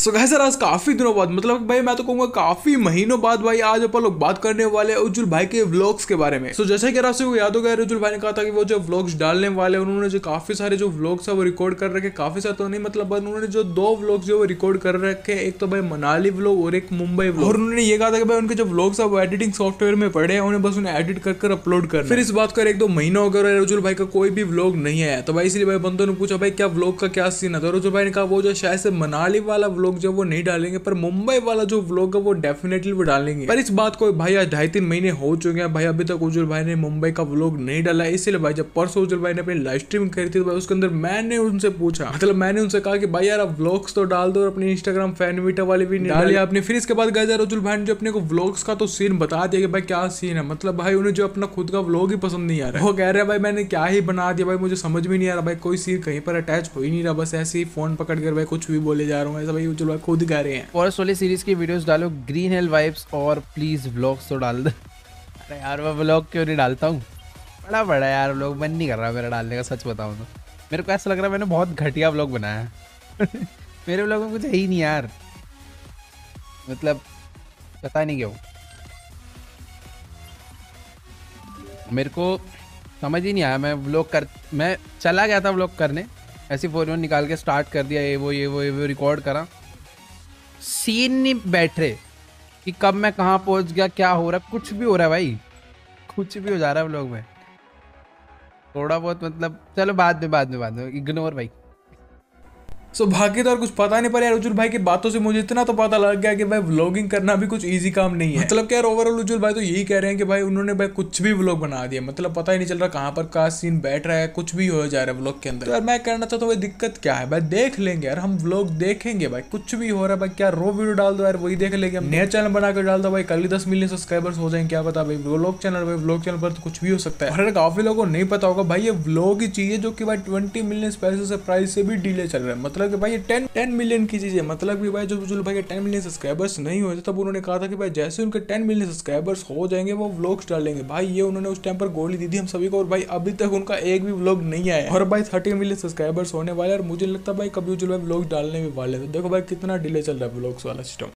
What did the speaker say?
सो so, sir आज काफ़ी दिनों बाद मतलब भाई मैं तो कहूँगा काफ़ी महीनों बाद भाई आज अपन लोग बात करने वाले उज्जवल भाई के व्लॉग्स के बारे में। सो so, जैसे कि आपसे को याद हो गया उज्जवल भाई ने कहा था कि वो जो व्लॉग्स डालने वाले उन्होंने जो काफ़ी सारे जो व्लॉग्स है वो रिकॉर्ड कर रखे काफ़ी सारे तो नहीं मतलब उन्होंने जो दो व्लॉग्स जो वो रिकॉर्ड कर रखे एक तो भाई मनाली व्लॉग और एक मुंबई व्लॉग और उन्होंने ये कहा था कि भाई उनके जो व्लॉग्स है वो एडिटिंग सॉफ्टवेयर में पड़े हैं उन्हें बस उन्हें एडिट कर कर अपलोड कर फिर इस बात कर एक दो महीना हो गया उज्जवल भाई का कोई भी व्लॉग नहीं आया। तो भाई इसलिए भाई बंदों ने पूछा भाई क्या व्लॉग का क्या सीन है? तो उज्जवल भाई ने कहा वो जो शायद से मनाली वाला व्लॉग जो वो नहीं डालेंगे पर मुंबई वाला जो व्लॉग है वो डेफिनेटली वो डालेंगे। पर इस बात को भाई आज ढाई तीन महीने हो चुके हैं भाई अभी तक उज्जवल भाई ने मुंबई का व्लॉग नहीं डाला इसलिए भाई जब परसों उज्जवल भाई ने अपनी लाइव स्ट्रीम करी थी तो भाई उसके अंदर मैंने उनसे पूछा। मतलब मैंने उनसे कहा कि भाई यार आप व्लॉग्स तो डाल दो और अपनी इंस्टाग्राम फ़ैन मीटर वाली भी डाली आपने। फिर इसके बाद गए उज्जवल भाई ने जो अपने को व्लॉग्स का तो सीन बता दिया कि भाई क्या सीन है। मतलब भाई उन्हें जो अपना खुद का व्लॉग ही पसंद नहीं आ रहा है। वो कह रहे हैं भाई मैंने क्या ही बना दिया भाई मुझे समझ में नहीं आ रहा भाई कोई सीन कहीं पर अटैच हो ही नहीं रहा बस ऐसे ही फ़ोन पकड़ कर भाई कुछ भी बोले जा रहा हूँ ऐसा भाई उज्जवल भाई खुद कह रहे हैं। फॉरेस्ट वाली सीरीज़ की वीडियोस डालो ग्रीन हिल वाइब्स और प्लीज़ व्लॉग्स तो डाल दे। अरे यार, मैं व्लॉग क्यों नहीं डालता हूँ? बड़ा बड़ा यार व्लॉग मन नहीं कर रहा मेरा डालने का, सच बताऊँ तो। मेरे को ऐसा लग रहा है मैंने बहुत घटिया व्लॉग बनाया है। मेरे व्लॉग में कुछ है ही नहीं यार। मतलब पता नहीं क्यों। मेरे को समझ ही नहीं आया, मैं व्लॉग कर, मैं चला गया था व्लॉग करने। ऐसी फ़ोन निकाल के स्टार्ट कर दिया, ये वो ये वो ये वो रिकॉर्ड करा। सीन नहीं बैठ रहे कि कब मैं कहाँ पहुँच गया, क्या हो रहा है, कुछ भी हो रहा है भाई। कुछ भी हो जा रहा है लोग में। थोड़ा बहुत मतलब चलो बाद में बाद में बाद में इग्नोर भाई। सो so, बाकी तो और कुछ पता नहीं पर यार उज्जवल भाई की बातों से मुझे इतना तो पता लग गया कि भाई व्लॉगिंग करना भी कुछ इजी काम नहीं है। मतलब क्या यार ओवरऑल उज्जवल भाई तो यही कह रहे हैं कि भाई उन्होंने भाई कुछ भी व्लॉग बना दिया। मतलब पता ही नहीं चल रहा कहाँ पर का सीन बैठ रहा है कुछ भी हो जा रहा है व्लॉग के अंदर। तो यार मैं कहना चाहता हूँ दिक्कत क्या है? भाई देख लेंगे यार हम व्लॉग देखेंगे भाई कुछ भी हो रहा है भाई क्या रो वीडियो डाल दो यार वही देख लेंगे। हम नया चैनल बना कर डाल दो भाई कल ही दस मिलियन सब्सक्राइबर्स हो जाएँगे क्या पता भाई व्लॉग चैनल भाई व्लॉग चैनल पर तो कुछ भी हो सकता है। और काफ़ी लोगों को नहीं पता होगा भाई ये व्लॉग ही चाहिए जो कि भाई ट्वेंटी मिलियन पैसे से प्राइस से भी डिले चल रहा है। मतलब कि भाई ये टेन टेन मिलियन की चीज़ है। मतलब कि भाई जो बुजुल भाई के टेन मिलियन सब्सक्राइबर्स नहीं हुए थे, तब उन्होंने कहा था कि भाई जैसे उनके टेन मिलियन सब्सक्राइबर्स हो जाएँगे, वो व्लॉग्स डालेंगे। भाई ये उन्होंने उस टाइम पर गोली दी थी हम सभी को और भाई अभी तक उनका एक भी व्लॉग नहीं आया और भाई थर्टी मिलियन सब्सक्राइबर्स होने वाले और मुझे लगता है भाई कभी उज्जवल भाई व्लॉग डालने भी वाले थे देखो भाई कितना डिले चल रहा है व्लॉग्स वाला सिस्टम